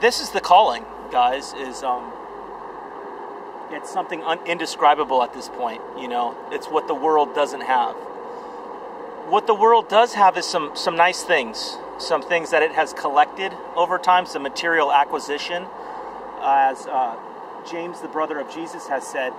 this is the calling, guys. Is um, it's something un- indescribable at this point. You know, it's what the world doesn't have. What the world does have is some some nice things, some things that it has collected over time, some material acquisition. as uh, James, the brother of Jesus, has said,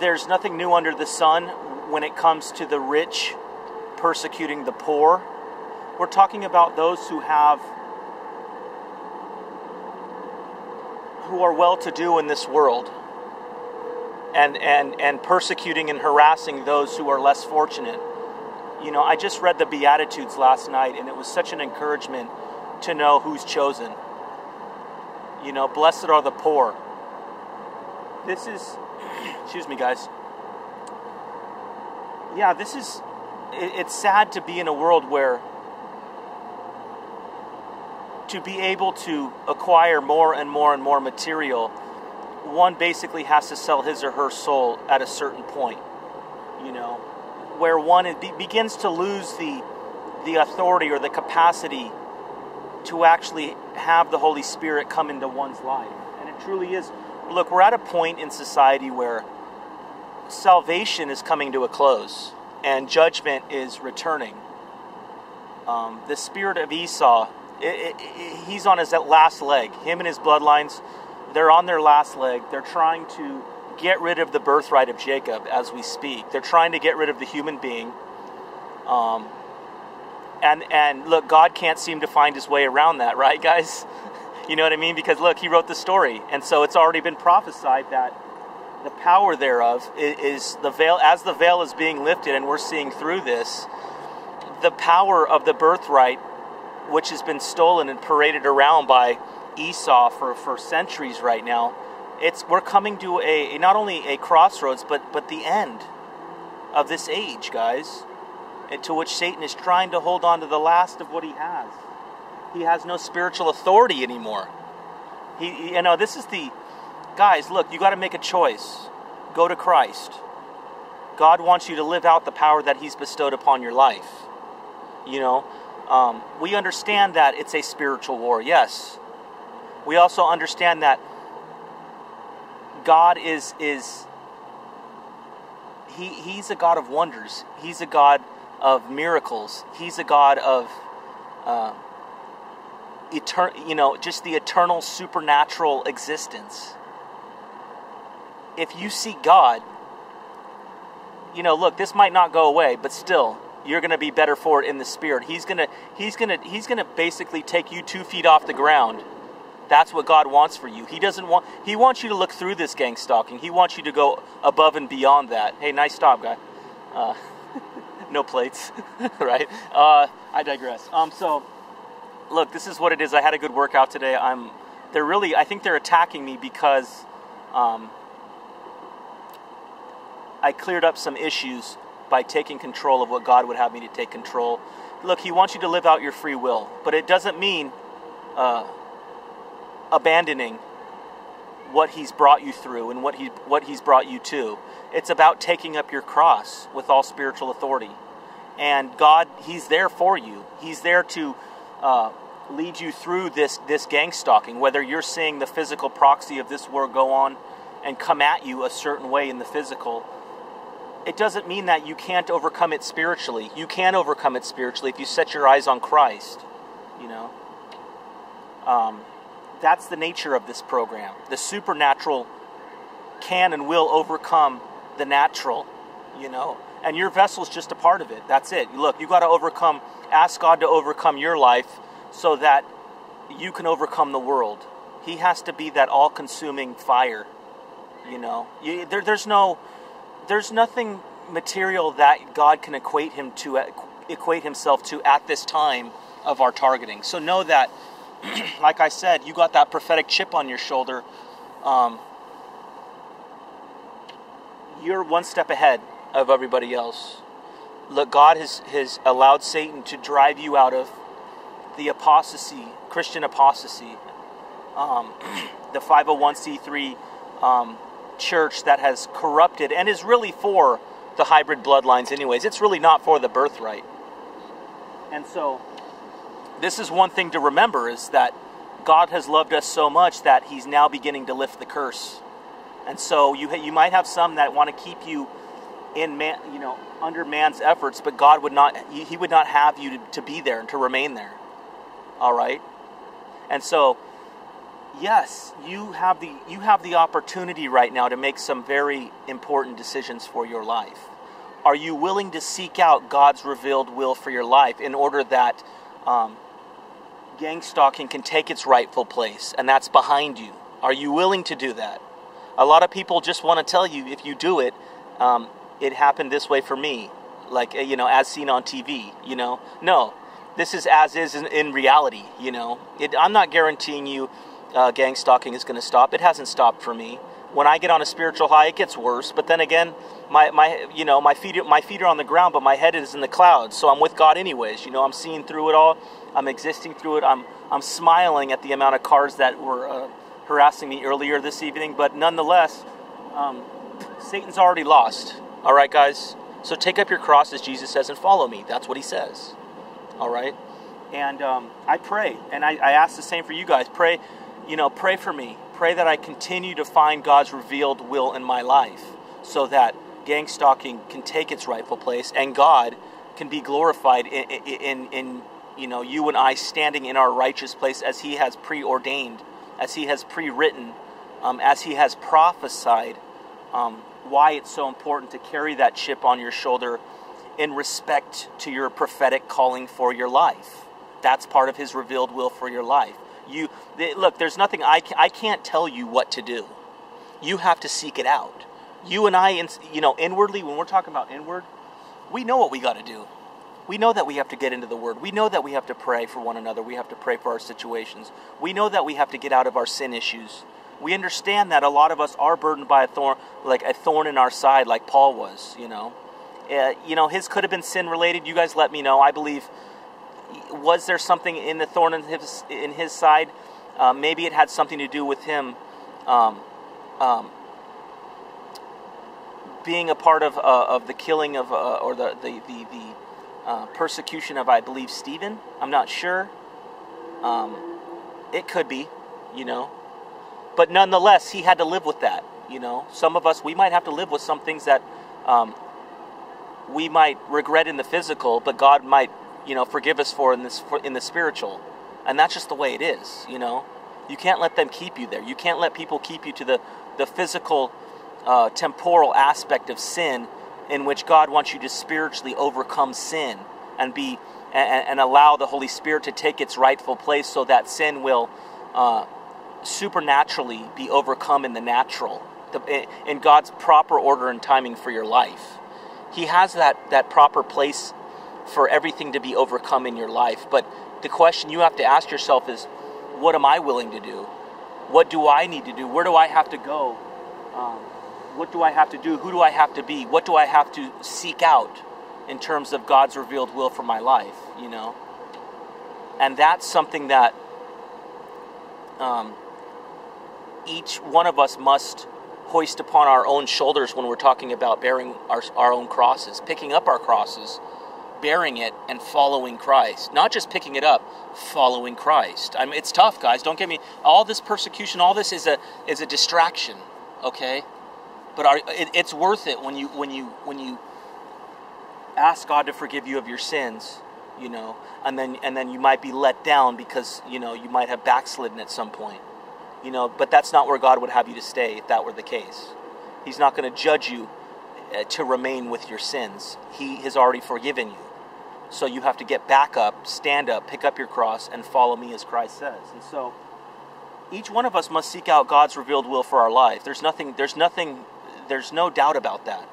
there's nothing new under the sun when it comes to the rich persecuting the poor. We're talking about those who have who are well to do in this world and, and, and persecuting and harassing those who are less fortunate. You know, I just read the Beatitudes last night, and it was such an encouragement to know who's chosen. You know, blessed are the poor. This is, excuse me, guys. Yeah, this is, it, it's sad to be in a world where to be able to acquire more and more and more material, one basically has to sell his or her soul at a certain point. You know, where one be- begins to lose the the authority or the capacity to actually have the Holy Spirit come into one's life. And it truly is. Look, we're at a point in society where salvation is coming to a close and judgment is returning. Um, the spirit of Esau it, it, he's on his last leg. Him and his bloodlines, they're on their last leg. They're trying to get rid of the birthright of Jacob as we speak. They're trying to get rid of the human being. Um, and and look, God can't seem to find his way around that, right, guys? you know what I mean? Because look, he wrote the story, and so it's already been prophesied that the power thereof is, is the veil. As the veil is being lifted, and we're seeing through this, the power of the birthright which has been stolen and paraded around by Esau for, for centuries right now. It's we're coming to a, not only a crossroads, but but the end of this age, guys, to which Satan is trying to hold on to the last of what he has. He has no spiritual authority anymore. He, you know, this is the guys. Look, you got to make a choice. Go to Christ. God wants you to live out the power that He's bestowed upon your life. You know, um, we understand that it's a spiritual war, yes. We also understand that God is is he he's a God of wonders. He's a God of miracles. He's a God of uh, you know, just the eternal supernatural existence. If you see God, you know, look, this might not go away, but still, you're going to be better for it in the spirit. He's going to he's going to he's going to basically take you 2 feet off the ground. That's what God wants for you. He doesn't want he wants you to look through this gang stalking. He wants you to go above and beyond that. Hey, nice stop, guy. Uh, no plates, right? Uh, I digress. Um, so look, this is what it is. I had a good workout today. I'm they're really I think they're attacking me because um, I cleared up some issues by taking control of what God would have me to take control. Look, He wants you to live out your free will, but it doesn't mean uh, abandoning what He's brought you through and what He what He's brought you to. It's about taking up your cross with all spiritual authority, and God, He's there for you. He's there to. Uh, lead you through this this gang stalking whether you're seeing the physical proxy of this war go on and come at you a certain way in the physical it doesn't mean that you can't overcome it spiritually. You can overcome it spiritually if you set your eyes on Christ. You know, um, that's the nature of this program. The supernatural can and will overcome the natural. You know, and your vessel is just a part of it. That's it. Look, you've got to overcome. Ask God to overcome your life so that you can overcome the world. He has to be that all-consuming fire. You know, you, there, there's no there's nothing material that God can equate him to equate himself to at this time of our targeting. So know that, like I said, you got that prophetic chip on your shoulder. Um, you're one step ahead of everybody else. Look, God has, has allowed Satan to drive you out of the apostasy, Christian apostasy, um, the 501c3 um, church that has corrupted and is really for the hybrid bloodlines, anyways. It's really not for the birthright. And so, this is one thing to remember is that God has loved us so much that He's now beginning to lift the curse. And so you you might have some that want to keep you in man, you know, under man's efforts, but God would not. He, would not have you to, to be there and to remain there. All right, and so yes, you have the you have the opportunity right now to make some very important decisions for your life. Are you willing to seek out God's revealed will for your life in order that um, gang stalking can take its rightful place, and that's behind you? Are you willing to do that? A lot of people just want to tell you if you do it, um, it happened this way for me, like uh, you know, as seen on TV. You know, no, this is as is in, in reality. You know, it, I'm not guaranteeing you uh, gang stalking is going to stop. It hasn't stopped for me. When I get on a spiritual high, it gets worse. But then again, my, my you know my feet my feet are on the ground, but my head is in the clouds. So I'm with God anyways. You know, I'm seeing through it all. I'm existing through it. I'm I'm smiling at the amount of cars that were uh, harassing me earlier this evening. But nonetheless, um, Satan's already lost. All right, guys. So take up your cross, as Jesus says, and follow me. That's what he says. All right. And um, I pray, and I, I ask the same for you guys. Pray you know, pray for me. Pray that I continue to find God's revealed will in my life so that gang stalking can take its rightful place and God can be glorified in, in, in, you know, you and I standing in our righteous place as He has preordained, as He has pre written, um, as He has prophesied. Um, why it's so important to carry that chip on your shoulder in respect to your prophetic calling for your life. That's part of His revealed will for your life. You look. There's nothing I can, I can't tell you what to do. You have to seek it out. You and I, you know, inwardly when we're talking about inward, we know what we got to do. We know that we have to get into the Word. We know that we have to pray for one another. We have to pray for our situations. We know that we have to get out of our sin issues. We understand that a lot of us are burdened by a thorn, like a thorn in our side, like Paul was. You know, uh, you know, his could have been sin related. You guys let me know. I believe was there something in the thorn in his, in his side? Uh, maybe it had something to do with him um, um, being a part of, uh, of the killing of, uh, or the, the, the, the uh, persecution of, I believe, Stephen. I'm not sure. Um, it could be, you know. But nonetheless, he had to live with that, you know. Some of us, we might have to live with some things that um, we might regret in the physical, but God might you know, forgive us for in this for, in the spiritual, and that's just the way it is. You know, you can't let them keep you there. You can't let people keep you to the the physical, uh, temporal aspect of sin, in which God wants you to spiritually overcome sin and be and, and allow the Holy Spirit to take its rightful place, so that sin will uh, supernaturally be overcome in the natural, the, in God's proper order and timing for your life. He has that that proper place for everything to be overcome in your life. But the question you have to ask yourself is, what am I willing to do? What do I need to do? Where do I have to go? Um, what do I have to do? Who do I have to be? What do I have to seek out in terms of God's revealed will for my life? You know, and that's something that um, each one of us must hoist upon our own shoulders when we're talking about bearing our, our own crosses, picking up our crosses bearing it and following Christ. Not just picking it up, following Christ. I mean, it's tough, guys. Don't get me. All this persecution, all this is a is a distraction. Okay, but are, it, it's worth it when you when you when you ask God to forgive you of your sins. You know, and then and then you might be let down because you know you might have backslidden at some point. You know, but that's not where God would have you to stay if that were the case. He's not going to judge you uh, to remain with your sins. He has already forgiven you. So you have to get back up, stand up, pick up your cross, and follow me as Christ says. And so each one of us must seek out God's revealed will for our life. There's nothing, there's nothing, there's no doubt about that.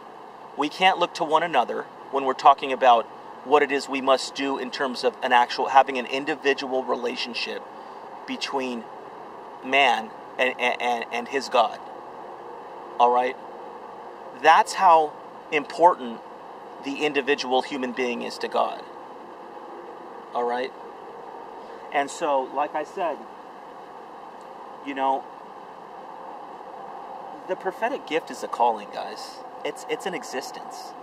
We can't look to one another when we're talking about what it is we must do in terms of an actual having an individual relationship between man and, and, and his God. All right? That's how important the individual human being is to God. All right? And so, like I said, you know, the prophetic gift is a calling, guys. It's it's an existence.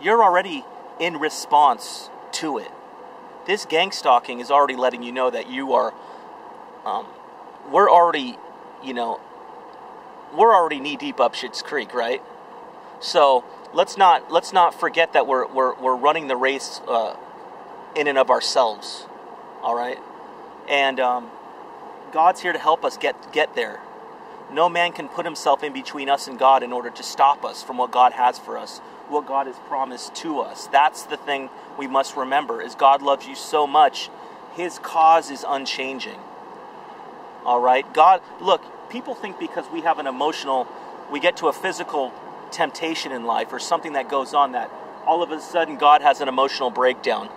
You're already in response to it. This gang stalking is already letting you know that you are um, we're already, you know, we're already knee deep up Shit's Creek, right? So let's not let's not forget that we're we're, we're running the race uh, in and of ourselves. All right, and um, God's here to help us get get there. No man can put himself in between us and God in order to stop us from what God has for us, what God has promised to us. That's the thing we must remember is God loves you so much, his cause is unchanging. All right? God, look, people think because we have an emotional, we get to a physical temptation in life or something that goes on that all of a sudden God has an emotional breakdown.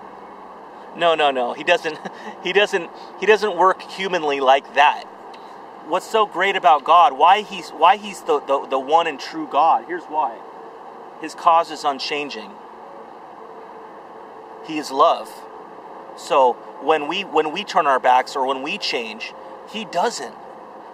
No, no, no. He doesn't he doesn't he doesn't work humanly like that. What's so great about God, why he's why he's the, the, the one and true God. Here's why. His cause is unchanging. He is love. So when we when we turn our backs or when we change, he doesn't.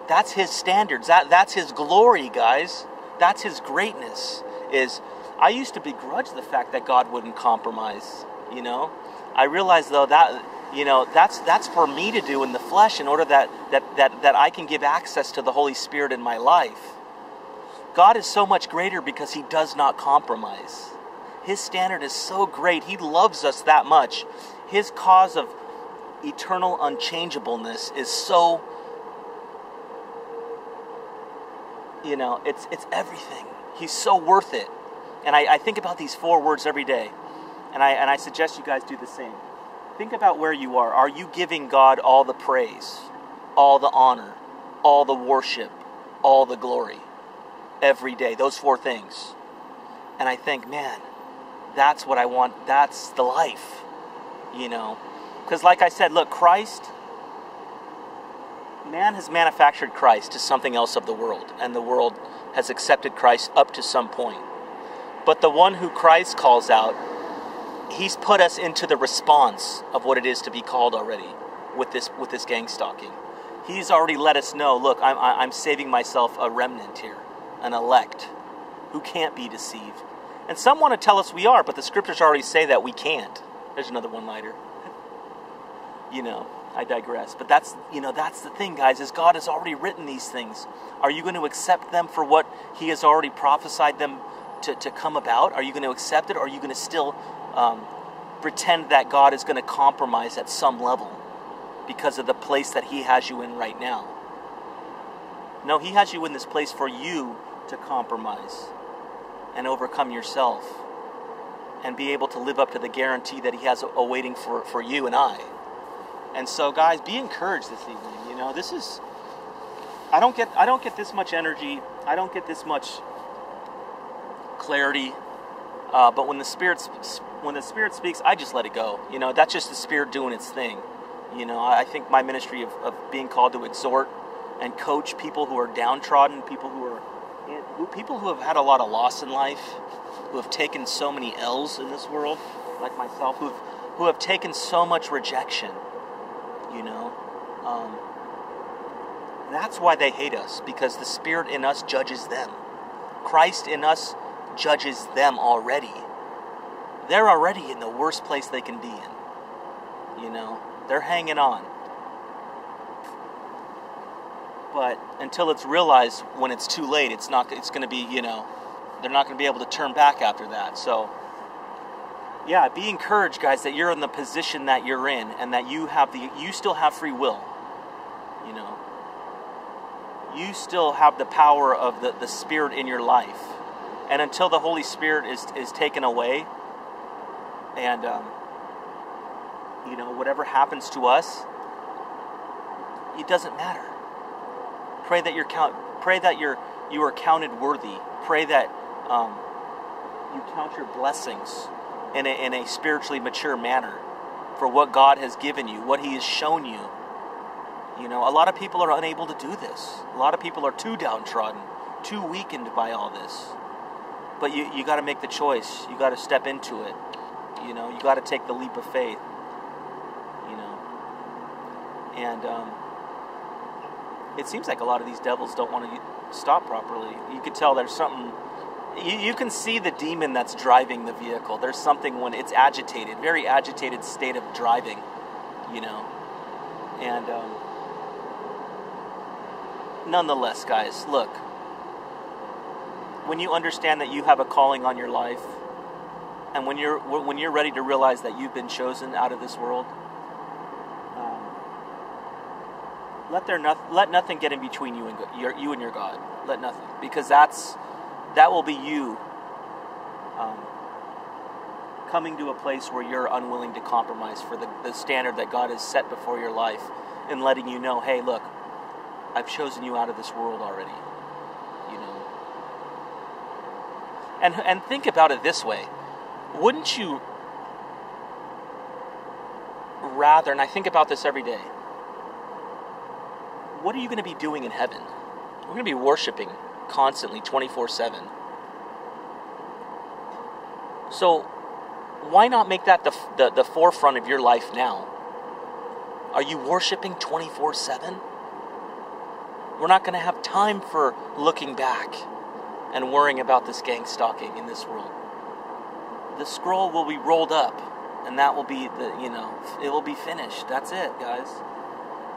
That's his standards. That that's his glory, guys. That's his greatness. Is I used to begrudge the fact that God wouldn't compromise, you know? I realized though that you know that's that's for me to do in the flesh in order that that that that I can give access to the Holy Spirit in my life. God is so much greater because he does not compromise. His standard is so great. He loves us that much. His cause of eternal unchangeableness is so you know, it's it's everything. He's so worth it. And I, I think about these four words every day. And I, and I suggest you guys do the same. Think about where you are. Are you giving God all the praise, all the honor, all the worship, all the glory every day? Those four things. And I think, man, that's what I want. That's the life, you know. Because, like I said, look, Christ, man has manufactured Christ to something else of the world, and the world has accepted Christ up to some point. But the one who Christ calls out he's put us into the response of what it is to be called already with this with this gang stalking. He's already let us know. Look, I'm I'm saving myself a remnant here, an elect, who can't be deceived. And some want to tell us we are, but the scriptures already say that we can't. There's another one lighter. you know, I digress. But that's you know that's the thing, guys. Is God has already written these things. Are you going to accept them for what He has already prophesied them to, to come about? Are you going to accept it, or are you going to still um, pretend that God is going to compromise at some level because of the place that He has you in right now. No, He has you in this place for you to compromise and overcome yourself and be able to live up to the guarantee that He has awaiting for, for you and I. And so, guys, be encouraged this evening. You know, this is. I don't get I don't get this much energy. I don't get this much clarity. Uh, but when the Spirit when the Spirit speaks, I just let it go. You know, that's just the Spirit doing its thing. You know, I think my ministry of, of being called to exhort and coach people who are downtrodden, people who are people who have had a lot of loss in life, who have taken so many L's in this world, like myself, who who have taken so much rejection. You know, um, that's why they hate us because the Spirit in us judges them. Christ in us judges them already they're already in the worst place they can be in. You know, they're hanging on. But until it's realized when it's too late, it's not it's going to be, you know, they're not going to be able to turn back after that. So yeah, be encouraged guys that you're in the position that you're in and that you have the you still have free will. You know. You still have the power of the, the spirit in your life. And until the Holy Spirit is, is taken away, and, um, you know, whatever happens to us, it doesn't matter. Pray that you're count. Pray that you're you are counted worthy. Pray that um, you count your blessings in a, in a spiritually mature manner for what God has given you, what He has shown you. You know, a lot of people are unable to do this. A lot of people are too downtrodden, too weakened by all this. But you, you got to make the choice. You got to step into it. You know, you got to take the leap of faith. You know, and um, it seems like a lot of these devils don't want to stop properly. You could tell there's something. You, you can see the demon that's driving the vehicle. There's something when it's agitated, very agitated state of driving. You know, and um, nonetheless, guys, look. When you understand that you have a calling on your life, and when you're when you're ready to realize that you've been chosen out of this world, um, let there not, let nothing get in between you and your, you and your God. Let nothing, because that's that will be you um, coming to a place where you're unwilling to compromise for the, the standard that God has set before your life, and letting you know, hey, look, I've chosen you out of this world already. You know. And and think about it this way. Wouldn't you rather, and I think about this every day, what are you going to be doing in heaven? We're going to be worshiping constantly 24 7. So, why not make that the, the, the forefront of your life now? Are you worshiping 24 7? We're not going to have time for looking back and worrying about this gang stalking in this world. The scroll will be rolled up, and that will be the, you know, it will be finished. That's it, guys.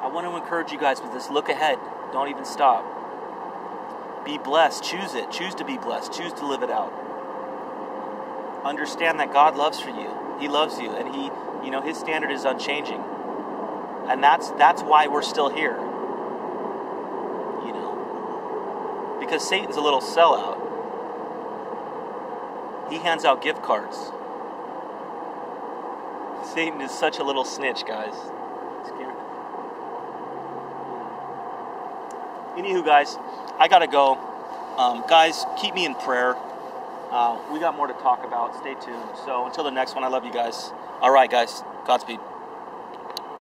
I want to encourage you guys with this look ahead. Don't even stop. Be blessed. Choose it. Choose to be blessed. Choose to live it out. Understand that God loves for you. He loves you, and He, you know, His standard is unchanging. And that's that's why we're still here You know, because Satan's a little sellout. He hands out gift cards. Satan is such a little snitch, guys. Anywho, guys, I gotta go. Um, guys, keep me in prayer. Uh, we got more to talk about. Stay tuned. So until the next one, I love you guys. All right, guys. Godspeed.